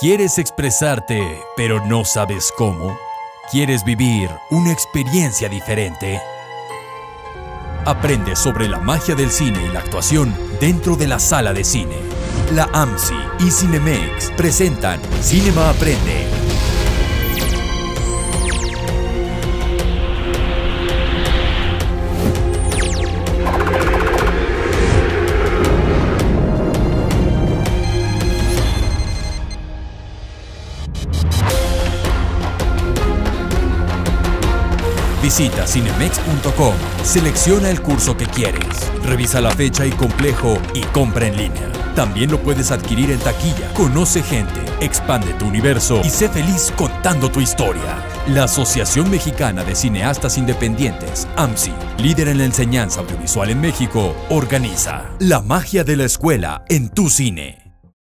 ¿Quieres expresarte, pero no sabes cómo? ¿Quieres vivir una experiencia diferente? Aprende sobre la magia del cine y la actuación dentro de la sala de cine. La AMSI y Cinemex presentan Cinema Aprende. Visita cinemex.com, selecciona el curso que quieres, revisa la fecha y complejo y compra en línea. También lo puedes adquirir en taquilla. Conoce gente, expande tu universo y sé feliz contando tu historia. La Asociación Mexicana de Cineastas Independientes, AMSI, líder en la enseñanza audiovisual en México, organiza La magia de la escuela en tu cine.